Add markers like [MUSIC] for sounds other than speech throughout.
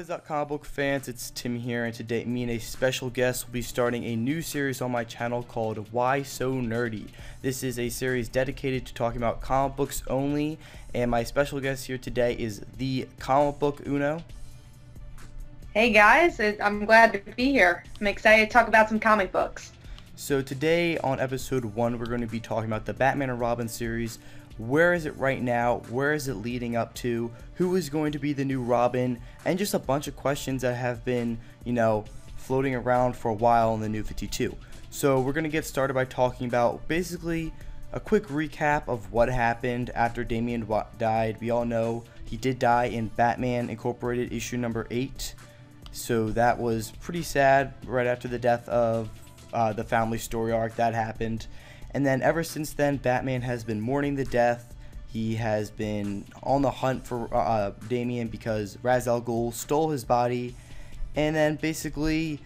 What is up, comic book fans? It's Tim here, and today me and a special guest will be starting a new series on my channel called Why So Nerdy. This is a series dedicated to talking about comic books only, and my special guest here today is the comic book Uno. Hey guys, I'm glad to be here. I'm excited to talk about some comic books. So today on episode one, we're going to be talking about the Batman and Robin series, where is it right now, where is it leading up to, who is going to be the new Robin, and just a bunch of questions that have been, you know, floating around for a while in the new 52. So we're going to get started by talking about basically a quick recap of what happened after Damian died. We all know he did die in Batman Incorporated issue number 8. So that was pretty sad right after the death of uh, the family story arc that happened. And then ever since then, Batman has been mourning the death. He has been on the hunt for uh, Damian because Ra's al Ghul stole his body. And then basically,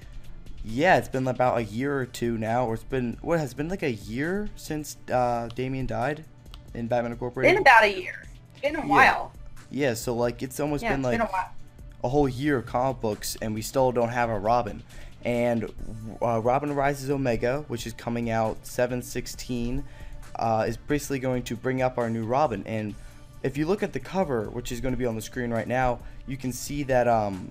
yeah, it's been about a year or two now, or it's been, what has been like a year since uh, Damian died in Batman Incorporated? Been about a year. Been a yeah. while. Yeah, so like it's almost yeah, been like been a, a whole year of comic books, and we still don't have a Robin and uh, Robin Rises Omega, which is coming out 7/16, uh, is basically going to bring up our new Robin. And if you look at the cover, which is going to be on the screen right now, you can see that um,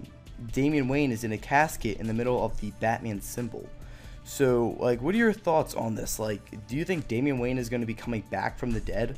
Damian Wayne is in a casket in the middle of the Batman symbol. So, like, what are your thoughts on this? Like, do you think Damian Wayne is going to be coming back from the dead?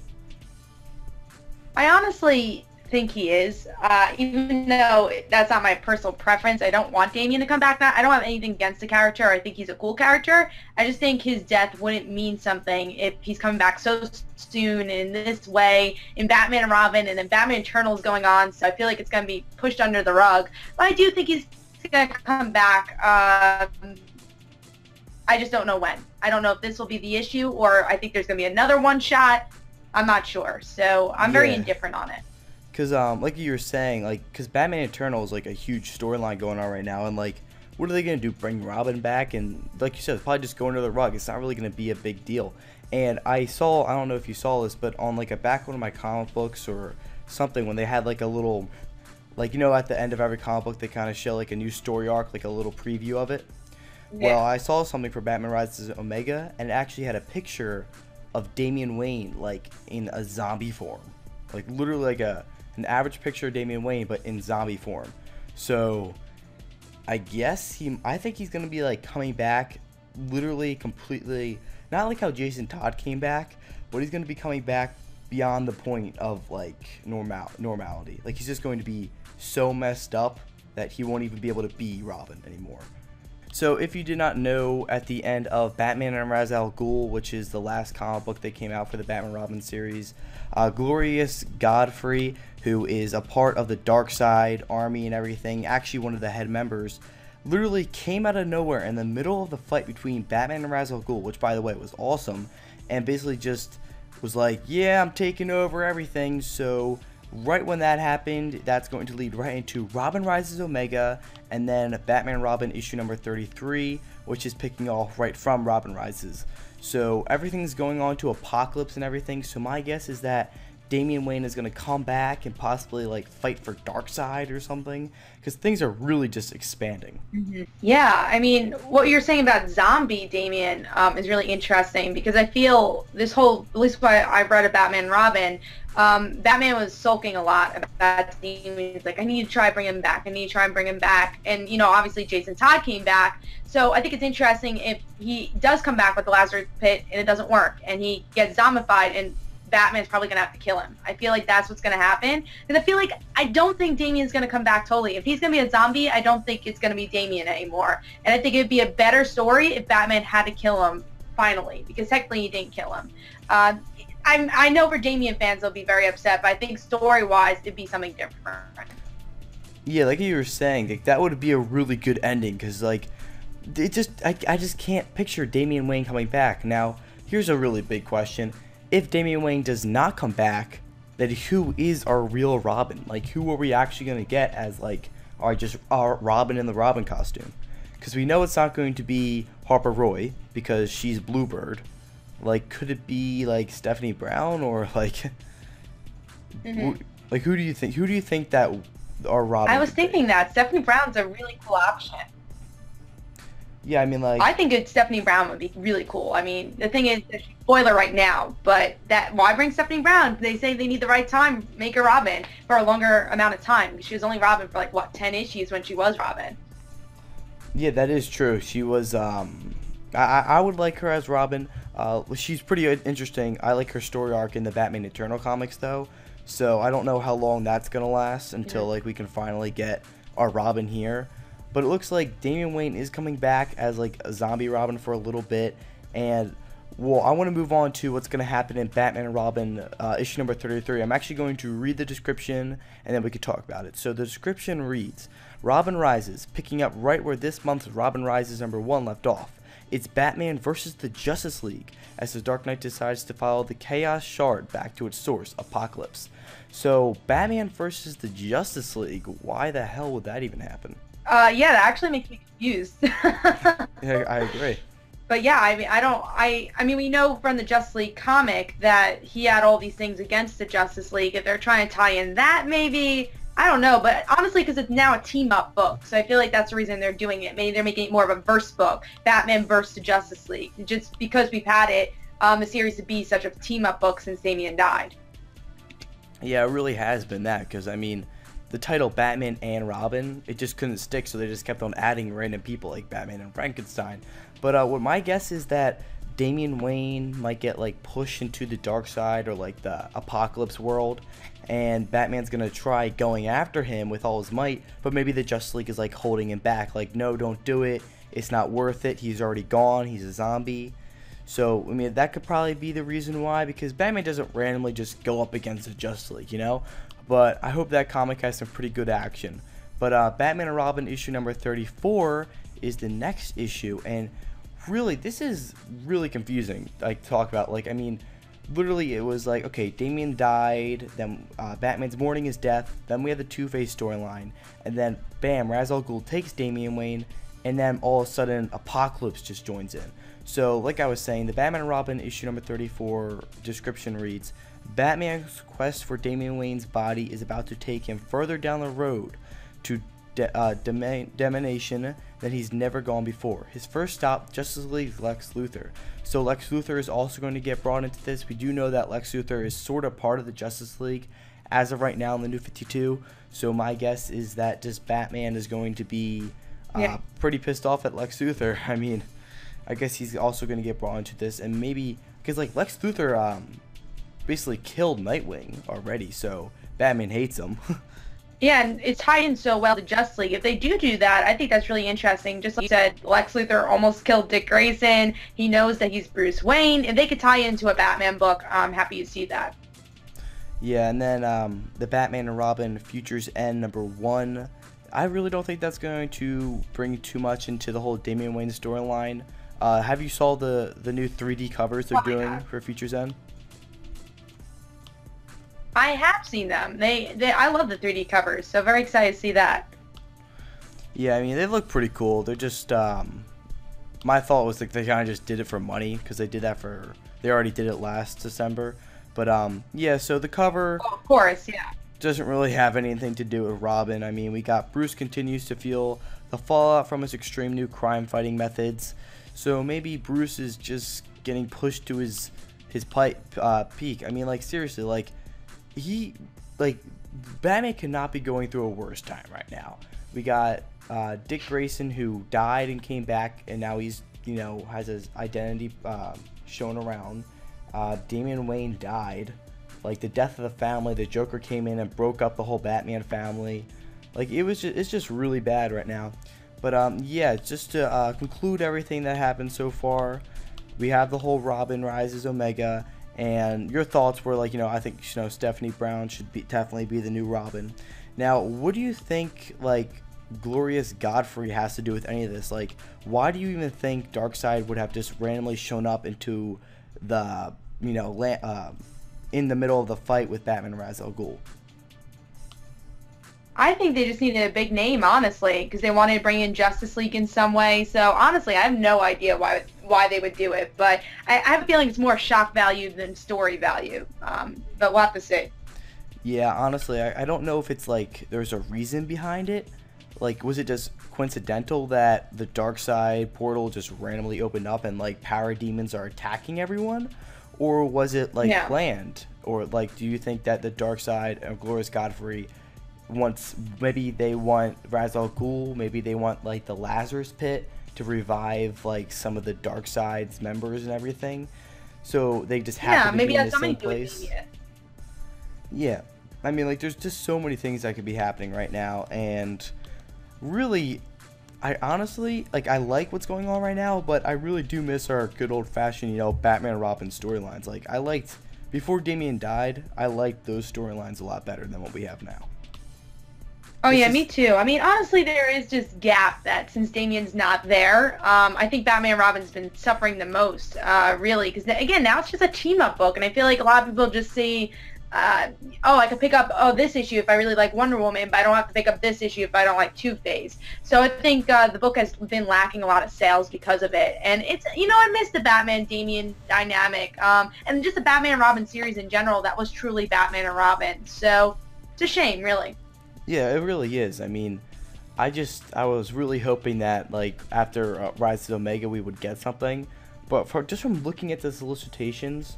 I honestly think he is. Uh, even though that's not my personal preference, I don't want Damian to come back. Now, I don't have anything against the character. I think he's a cool character. I just think his death wouldn't mean something if he's coming back so soon in this way in Batman and Robin, and then Batman Eternal is going on. So I feel like it's going to be pushed under the rug. But I do think he's going to come back. Um, I just don't know when. I don't know if this will be the issue, or I think there's going to be another one shot. I'm not sure. So I'm very Yeah. indifferent on it. Because, um, like you were saying, like, because Batman Eternal is like a huge storyline going on right now, and like, what are they gonna do? Bring Robin back? And like you said, it's probably just go under the rug. It's not really gonna be a big deal. And I saw, I don't know if you saw this, but on like a back one of my comic books or something, when they had like a little, like you know, at the end of every comic book, they kind of show like a new story arc, like a little preview of it. Yeah. Well, I saw something for Batman Rises Omega, and it actually had a picture of Damian Wayne like in a zombie form, like literally like a an average picture of Damian Wayne, but in zombie form. So I guess he, I think he's gonna be like coming back, literally completely, not like how Jason Todd came back, but he's gonna be coming back beyond the point of like normal normality. Like he's just going to be so messed up that he won't even be able to be Robin anymore. So, if you did not know, at the end of Batman and Ra's al Ghul, which is the last comic book that came out for the Batman Robin series, uh, Glorious Godfrey, who is a part of the Darkseid army and everything, actually one of the head members, literally came out of nowhere in the middle of the fight between Batman and Ra's al Ghul, which, by the way, was awesome, and basically just was like, "Yeah, I'm taking over everything." So right when that happened, that's going to lead right into Robin Rises Omega and then Batman Robin issue number 33, which is picking off right from Robin Rises. So everything's going on to Apocalypse and everything. So my guess is that Damian Wayne is going to come back and possibly like fight for Darkseid or something because things are really just expanding. Yeah, I mean, what you're saying about zombie Damian um, is really interesting because I feel this whole, at least why I read a Batman Robin, um, Batman was sulking a lot about Damian. He's like, I need to try and bring him back. I need to try and bring him back. And, you know, obviously Jason Todd came back. So I think it's interesting if he does come back with the Lazarus Pit and it doesn't work and he gets zombified and Batman's probably going to have to kill him. I feel like that's what's going to happen. Because I feel like I don't think Damian's going to come back totally. If he's going to be a zombie, I don't think it's going to be Damian anymore. And I think it'd be a better story if Batman had to kill him finally, because technically he didn't kill him. Uh, I'm, I know for Damian fans they'll be very upset, but I think story-wise it'd be something different. Yeah, like you were saying, like that would be a really good ending because like it just I, I just can't picture Damian Wayne coming back. Now, here's a really big question. If Damian Wayne does not come back, then who is our real Robin? Like who are we actually going to get as like our just our Robin in the Robin costume? Cuz we know it's not going to be Harper Row because she's Bluebird. Like could it be like Stephanie Brown or [LAUGHS] like Mhm. wh- like who do you think who do you think that our Robin. I was could be. thinking that Stephanie Brown's a really cool option. Yeah, I mean like I think it, Stephanie Brown would be really cool. I mean, the thing is, she's spoiler right now, but that why bring Stephanie Brown? They say they need the right time, make her Robin for a longer amount of time. She was only Robin for like what ten issues when she was Robin. Yeah, that is true. She was. Um, I I would like her as Robin. Uh, she's pretty interesting. I like her story arc in the Batman Eternal comics though, so I don't know how long that's gonna last until like we can finally get our Robin here. But it looks like Damian Wayne is coming back as like a zombie Robin for a little bit, and well, I want to move on to what's going to happen in Batman and Robin uh, issue number 33. I'm actually going to read the description and then we can talk about it. So the description reads Robin Rises, picking up right where this month's Robin Rises number 1 left off. It's Batman versus the Justice League as the Dark Knight decides to follow the Chaos Shard back to its source, Apokolips. So, Batman versus the Justice League, why the hell would that even happen? Uh, yeah, that actually makes me confused. [LAUGHS] Yeah, I agree. But yeah, I mean, I don't, I, I mean, we know from the Justice League comic that he had all these things against the Justice League. If they're trying to tie in that, maybe, I don't know. But honestly, because it's now a team up book, so I feel like that's the reason they're doing it. Maybe they're making it more of a verse book, Batman versus the Justice League, just because we've had it, um, the series to be such a team up book since Damian died. Yeah, it really has been that because I mean, the title Batman and Robin, it just couldn't stick, so they just kept on adding random people like Batman and Frankenstein. But uh, what my guess is that Damian Wayne might get like pushed into the dark side or like the Apokolips world, and Batman's gonna try going after him with all his might, but maybe the Justice League is like holding him back, like no, don't do it. It's not worth it. He's already gone. He's a zombie. So, I mean, that could probably be the reason why, because Batman doesn't randomly just go up against the Justice League, you know? But I hope that comic has some pretty good action. But uh, Batman and Robin issue number 34 is the next issue, and really, this is really confusing. Like, talk about, like, I mean, literally, it was like, okay, Damian died, then uh, Batman's mourning his death, then we have the Two Face storyline, and then bam, Ra's al Ghul takes Damian Wayne, and then all of a sudden, Apokolips just joins in. So, like I was saying, the Batman and Robin issue number 34 description reads Batman's quest for Damian Wayne's body is about to take him further down the road to de- uh, domination than he's never gone before. His first stop, Justice League Lex Luthor. So, Lex Luthor is also going to get brought into this. We do know that Lex Luthor is sort of part of the Justice League as of right now in the New 52. So, my guess is that just Batman is going to be uh, Yeah. pretty pissed off at Lex Luthor. [LAUGHS] I mean, I guess he's also going to get brought into this, and maybe because like Lex Luthor um, basically killed Nightwing already, so Batman hates him. [LAUGHS] Yeah, and it's tied in so well to Justice League. If they do do that, I think that's really interesting. Just like you said, Lex Luthor almost killed Dick Grayson. He knows that he's Bruce Wayne. If they could tie into a Batman book, I'm happy to see that. yeah, and then um, the Batman and Robin Futures End number one. I really don't think that's going to bring too much into the whole Damian Wayne storyline. Uh, have you saw the the new 3D covers they're Oh doing God. for Futures End? I have seen them. They, they, I love the 3D covers, so very excited to see that. Yeah, I mean they look pretty cool. They're just um, my thought was like they kind of just did it for money because they did that for they already did it last December. But um, yeah, so the cover Oh, of course, yeah. doesn't really have anything to do with Robin. I mean, we got Bruce continues to feel the fallout from his extreme new crime fighting methods. So maybe Bruce is just getting pushed to his his pipe uh, peak. I mean, like seriously, like he like Batman cannot be going through a worse time right now. We got uh, Dick Grayson who died and came back, and now he's you know has his identity um, shown around. Uh, Damian Wayne died. Like the death of the family, the Joker came in and broke up the whole Batman family. Like it was just, it's just really bad right now. But um, yeah, just to uh, conclude everything that happened so far, we have the whole Robin rises Omega, and your thoughts were like, you know, I think you know Stephanie Brown should be definitely be the new Robin. Now, what do you think like Glorious Godfrey has to do with any of this? Like, why do you even think Darkseid would have just randomly shown up into the you know la- uh, in the middle of the fight with Batman and Ra's al Ghul? I think they just needed a big name, honestly, because they wanted to bring in Justice League in some way. So honestly, I have no idea why why they would do it, but I, I have a feeling it's more shock value than story value. Um, but we'll have to see. Yeah, honestly, I, I don't know if it's like there's a reason behind it. Like, was it just coincidental that the Darkseid portal just randomly opened up and like parademons are attacking everyone? Or was it like Yeah. planned? Or like, do you think that the Darkseid of Glorious Godfrey wants maybe they want Ra's al Ghul, maybe they want like the Lazarus Pit to revive like some of the Darkseid's members and everything. So they just happen Yeah, to maybe be in that's the same to do with place. Damian. Yeah. I mean, like, there's just so many things that could be happening right now. And really, I honestly, like, I like what's going on right now, but I really do miss our good old fashioned, you know, Batman Robin storylines. Like, I liked, before Damian died, I liked those storylines a lot better than what we have now. Oh yeah, me too. I mean, honestly, there is just gap that since Damian's not there, um, I think Batman and Robin's been suffering the most, uh, really, because again, now it's just a team up book, and I feel like a lot of people just see, uh, oh, I could pick up oh this issue if I really like Wonder Woman, but I don't have to pick up this issue if I don't like Two Face. So I think uh, the book has been lacking a lot of sales because of it, and it's you know I miss the Batman Damian dynamic, um, and just the Batman and Robin series in general. That was truly Batman and Robin. So it's a shame, really. Yeah, it really is. I mean, I just, I was really hoping that, like, after uh, Rises Omega, we would get something. But for just from looking at the solicitations,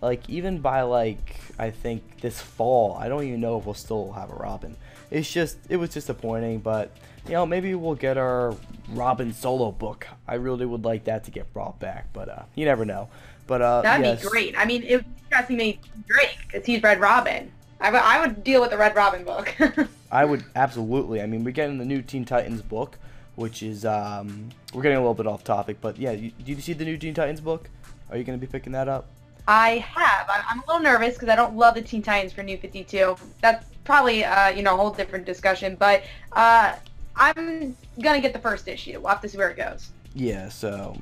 like, even by, like, I think this fall, I don't even know if we'll still have a Robin. It's just, it was disappointing, but, you know, maybe we'll get our Robin solo book. I really would like that to get brought back, but, uh, you never know. But, uh, That'd yes. be great. I mean, it would be interesting to Tim Drake because he's Red Robin. I would- I would deal with the Red Robin book. [LAUGHS] I would absolutely. I mean, we're getting the new Teen Titans book, which is um, we're getting a little bit off topic, but yeah, you, did you see the new Teen Titans book? Are you going to be picking that up? I have. I'm, I'm a little nervous because I don't love the Teen Titans for New 52. That's probably uh, you know a whole different discussion, but uh, I'm gonna get the first issue. We'll have to see where it goes. Yeah. So,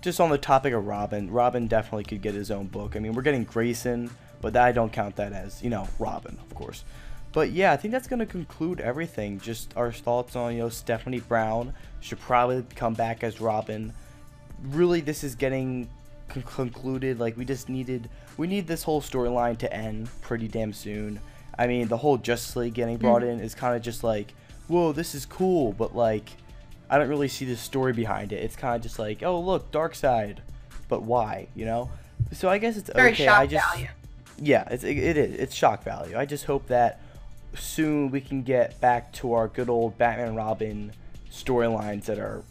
just on the topic of Robin, Robin definitely could get his own book. I mean, we're getting Grayson, but I don't count that as you know Robin, of course. But yeah, I think that's gonna conclude everything. Just our thoughts on you know Stephanie Brown should probably come back as Robin. Really, this is getting con- concluded. Like we just needed, we need this whole storyline to end pretty damn soon. I mean, the whole Justice League getting brought mm-hmm. in is kind of just like, whoa, this is cool, but like, I don't really see the story behind it. It's kind of just like, oh look, Darkseid, but why? You know? So I guess it's Very okay. shock I just, value. yeah, it's it, it is. It's shock value. I just hope that soon we can get back to our good old Batman and Robin storylines that are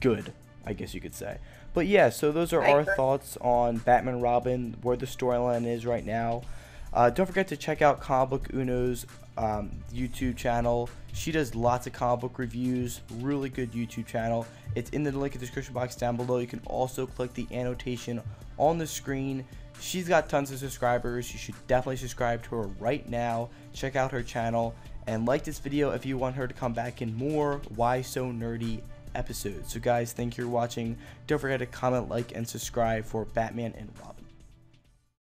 good, I guess you could say. But yeah, so those are our thoughts on Batman and Robin, where the storyline is right now. Uh, don't forget to check out Comic Book Uno's um, YouTube channel. She does lots of comic book reviews, really good YouTube channel. It's in the link in the description box down below. You can also click the annotation on the screen. She's got tons of subscribers. You should definitely subscribe to her right now. Check out her channel and like this video if you want her to come back in more Why So Nerdy episodes. So guys, thank you for watching. Don't forget to comment, like, and subscribe for Batman and Robin.